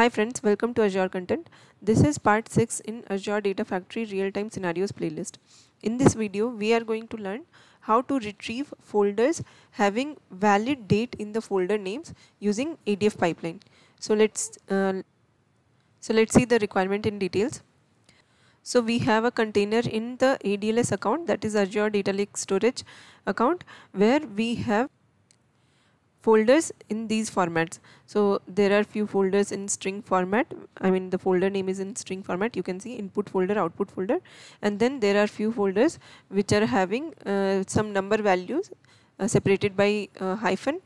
Hi friends, welcome to Azure Content. This is part 6 in Azure Data Factory Real-Time Scenarios playlist. In this video, we are going to learn how to retrieve folders having valid date in the folder names using ADF pipeline. So let's uh, so let's see the requirement in details. So we have a container in the ADLS account that is Azure Data Lake Storage account where we have folders in these formats. So there are few folders in string format. I mean the folder name is in string format. You can see input folder output folder. And then there are few folders which are having uh, some number values uh, separated by uh, hyphen.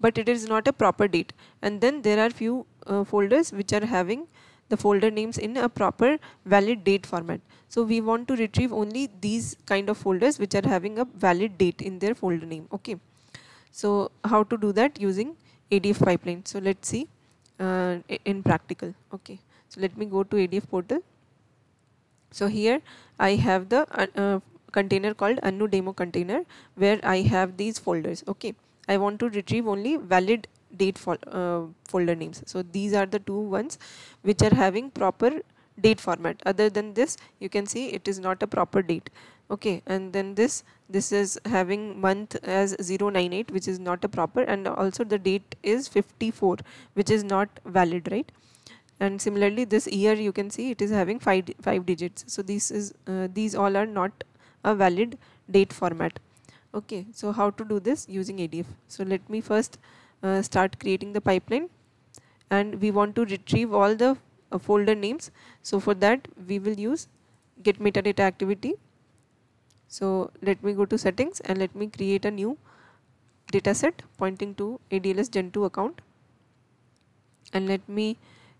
But it is not a proper date. And then there are few uh, folders which are having the folder names in a proper valid date format. So we want to retrieve only these kind of folders which are having a valid date in their folder name. Okay so how to do that using ADF pipeline. So let's see uh, in practical. Okay. So let me go to ADF portal. So here I have the uh, uh, container called Anu demo container where I have these folders. Okay. I want to retrieve only valid date fol uh, folder names. So these are the two ones which are having proper date format. Other than this, you can see it is not a proper date. Okay and then this this is having month as 098 which is not a proper and also the date is 54 which is not valid right? And similarly this year you can see it is having five five digits. So this is uh, these all are not a valid date format. Okay so how to do this? Using adf so let me first uh, start creating the pipeline. And we want to retrieve all the uh, folder names so for that we will use get metadata activity so let me go to settings and let me create a new dataset pointing to ADLS Gen 2 account and let me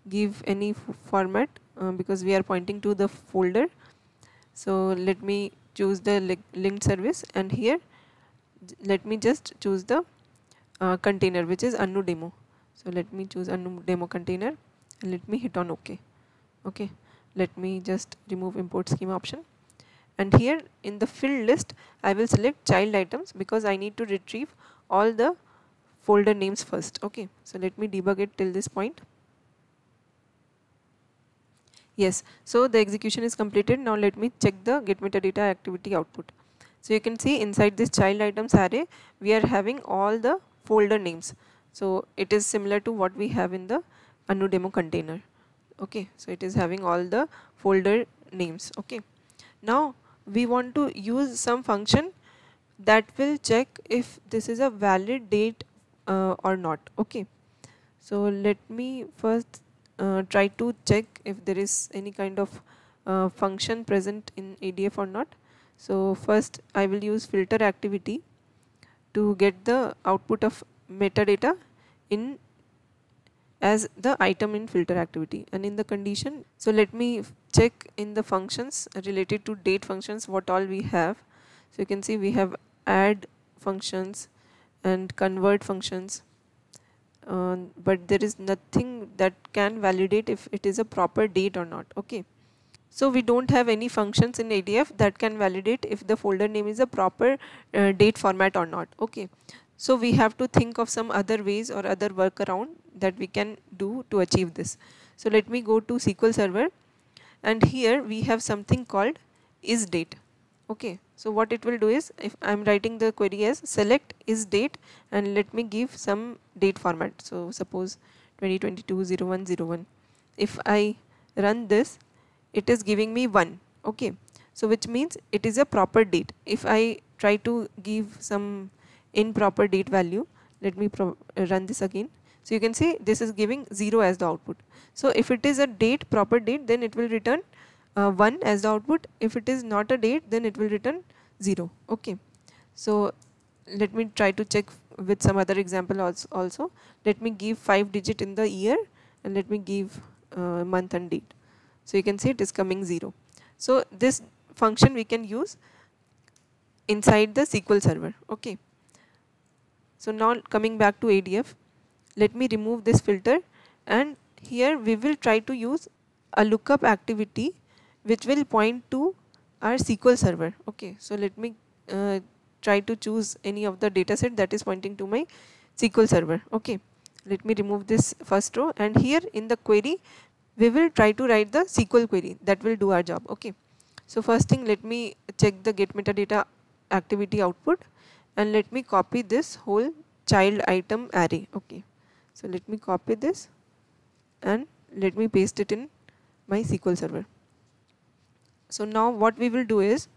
give any format uh, because we are pointing to the folder. So let me choose the li linked service and here let me just choose the uh, container which is Anu demo. So let me choose Anu demo container and let me hit on OK. Okay, let me just remove import schema option. And here in the field list I will select child items because I need to retrieve all the folder names first. Okay. So let me debug it till this point. Yes. So the execution is completed. Now let me check the get metadata activity output. So you can see inside this child items array we are having all the folder names. So it is similar to what we have in the anu demo container. Okay so it is having all the folder names. Okay now we want to use some function that will check if this is a valid date uh, or not. Okay so let me first uh, try to check if there is any kind of uh, function present in ADF or not. So first I will use filter activity to get the output of metadata in as the item in filter activity. And in the condition so let me check in the functions related to date functions what all we have. So you can see we have add functions and convert functions. Uh, but there is nothing that can validate if it is a proper date or not okay? So we don't have any functions in ADF that can validate if the folder name is a proper uh, date format or not okay? So we have to think of some other ways or other workaround that we can do to achieve this. So let me go to SQL Server and here we have something called is date. Okay, so what it will do is if I am writing the query as select is date and let me give some date format. So suppose 2022-0101. If I run this, it is giving me 1. Okay, so which means it is a proper date. If I try to give some improper date value, let me uh, run this again so you can see this is giving 0 as the output. So if it is a date, proper date, then it will return uh, 1 as the output. If it is not a date, then it will return 0. Okay. So let me try to check with some other example also. Let me give 5 digit in the year and let me give uh, month and date. So you can see it is coming 0. So this function we can use inside the SQL server. Okay. So now coming back to ADF, let me remove this filter and here we will try to use a lookup activity which will point to our SQL server okay so let me uh, try to choose any of the dataset that is pointing to my SQL server okay let me remove this first row and here in the query we will try to write the SQL query that will do our job okay. So first thing let me check the get metadata activity output and let me copy this whole child item array okay. So let me copy this and let me paste it in my SQL server. So now what we will do is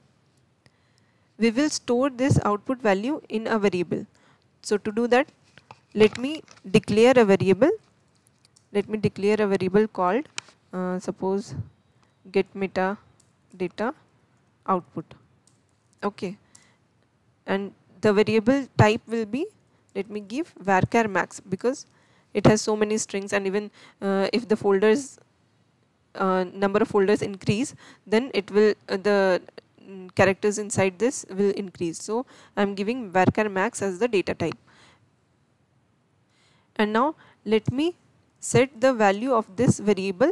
we will store this output value in a variable. So to do that let me declare a variable let me declare a variable called uh, suppose get meta data output okay and the variable type will be let me give varchar max because it has so many strings and even uh, if the folders uh, number of folders increase then it will uh, the mm, characters inside this will increase. So I am giving varchar max as the data type. And now let me set the value of this variable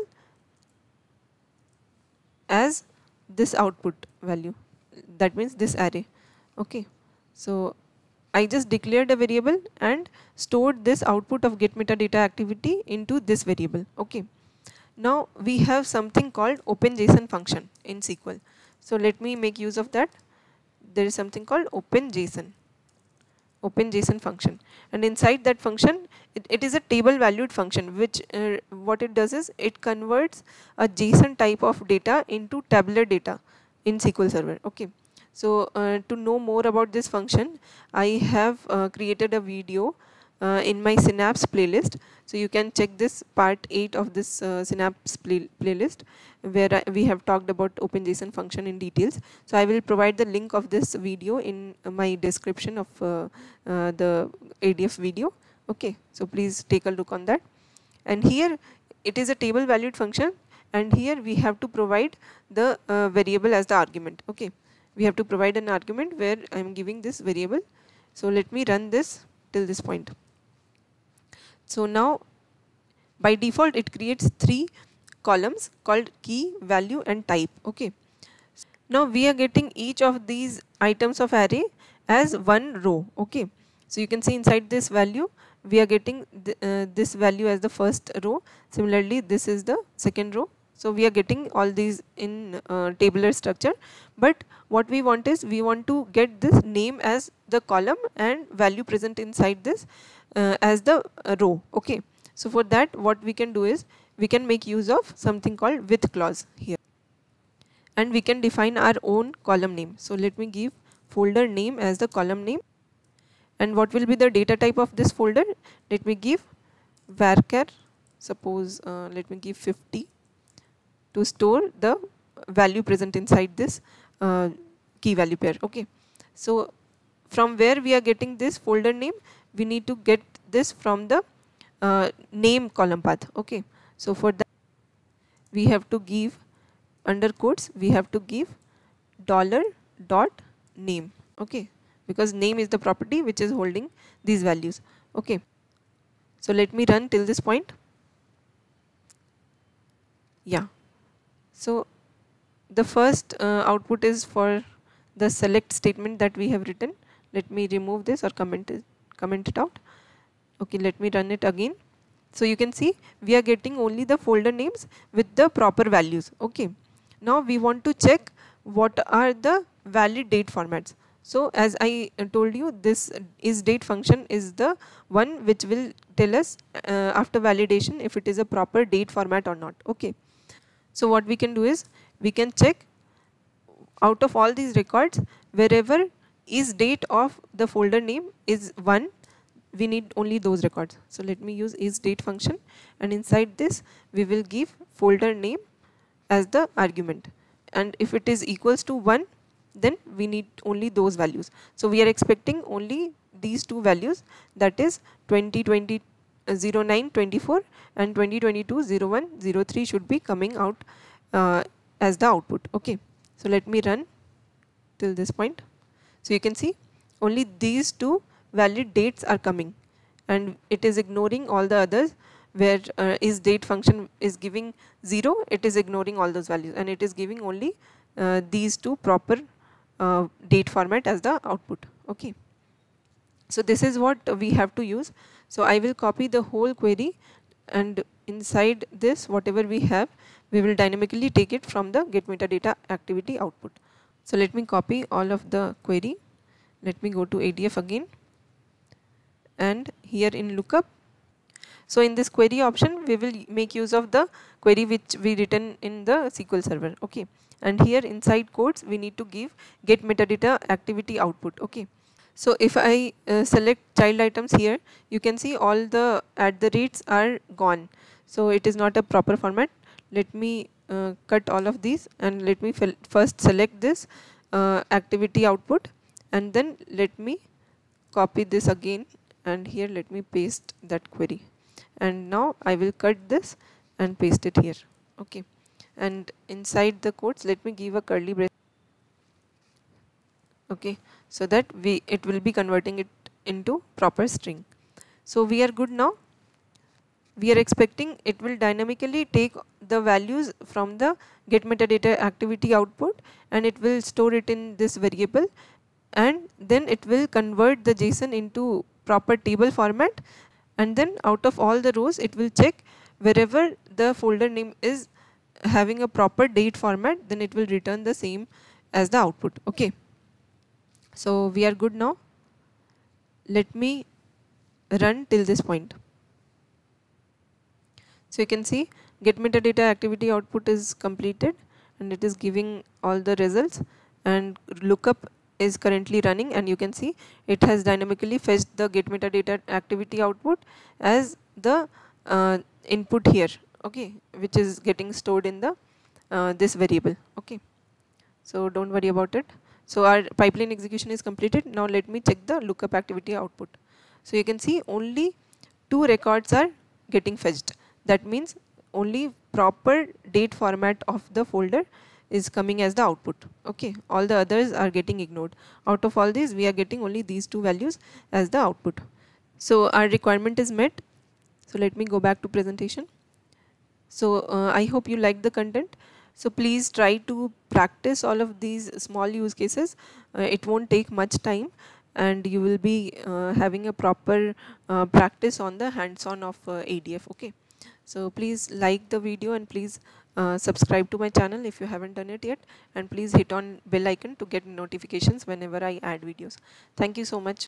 as this output value. That means this array. Okay. So I just declared a variable and stored this output of get metadata activity into this variable okay. Now we have something called openjson function in SQL so let me make use of that. There is something called openjson openjson function. And inside that function it, it is a table valued function which uh, what it does is it converts a json type of data into tabular data in sql server okay so uh, to know more about this function i have uh, created a video uh, in my synapse playlist so you can check this part 8 of this uh, synapse play playlist where I, we have talked about OpenJSON function in details. So I will provide the link of this video in my description of uh, uh, the ADF video. Okay, so please take a look on that. And here it is a table valued function and here we have to provide the variable as the argument. Okay, we have to provide an argument where I am giving this variable. So let me run this till this point. So now by default it creates three columns called key, value and type. Okay. Now we are getting each of these items of array as one row. Okay. So you can see inside this value we are getting th uh, this value as the first row. Similarly this is the second row. So we are getting all these in uh, tabular structure. But what we want is we want to get this name as the column and value present inside this uh, as the uh, row. Okay. So for that what we can do is we can make use of something called with clause here. And we can define our own column name. So let me give folder name as the column name. And what will be the data type of this folder? Let me give varchar suppose uh, let me give 50 to store the value present inside this uh, key value pair okay so from where we are getting this folder name we need to get this from the uh, name column path okay so for that we have to give under quotes we have to give dollar dot name okay because name is the property which is holding these values okay. So let me run till this point yeah. So the first uh, output is for the select statement that we have written let me remove this or comment it, comment it out okay let me run it again so you can see we are getting only the folder names with the proper values. Okay. Now we want to check what are the valid date formats. So as I told you this is date function is the one which will tell us uh, after validation if it is a proper date format or not. Okay. So what we can do is we can check out of all these records wherever is date of the folder name is 1 we need only those records. So let me use is date function and inside this we will give folder name as the argument and if it is equals to 1 then we need only those values. So we are expecting only these two values that is 2020 uh, 09 24 and 2022 01 03 should be coming out uh, as the output. Okay. So let me run till this point. So you can see only these two valid dates are coming and it is ignoring all the others where uh, is date function is giving 0 it is ignoring all those values and it is giving only uh, these two proper uh, date format as the output. Okay so this is what we have to use so I will copy the whole query and inside this whatever we have we will dynamically take it from the get metadata activity output. So let me copy all of the query. Let me go to ADF again and here in lookup. So in this query option we will make use of the query which we written in the SQL server okay and here inside codes we need to give get metadata activity output okay. So if I uh, select child items here you can see all the at the rates are gone. So it is not a proper format. Let me uh, cut all of these and let me first select this uh, activity output and then let me copy this again and here let me paste that query. And now I will cut this and paste it here. Okay. And inside the quotes let me give a curly brace okay. So that we it will be converting it into proper string. So we are good now. We are expecting it will dynamically take the values from the get metadata activity output and it will store it in this variable and then it will convert the JSON into proper table format and then out of all the rows it will check wherever the folder name is having a proper date format then it will return the same as the output. Okay. So we are good now. Let me run till this point. So you can see get metadata activity output is completed and it is giving all the results and lookup is currently running and you can see it has dynamically fetched the get metadata activity output as the uh, input here okay which is getting stored in the uh, this variable okay so don't worry about it so our pipeline execution is completed. Now let me check the lookup activity output. So you can see only two records are getting fetched. That means only proper date format of the folder is coming as the output. Okay? All the others are getting ignored. Out of all these we are getting only these two values as the output. So our requirement is met. So let me go back to presentation. So uh, i hope you like the content so please try to practice all of these small use cases uh, it won't take much time and you will be uh, having a proper uh, practice on the hands-on of uh, ADF okay so please like the video and please uh, subscribe to my channel if you haven't done it yet and please hit on bell icon to get notifications whenever I add videos. Thank you so much.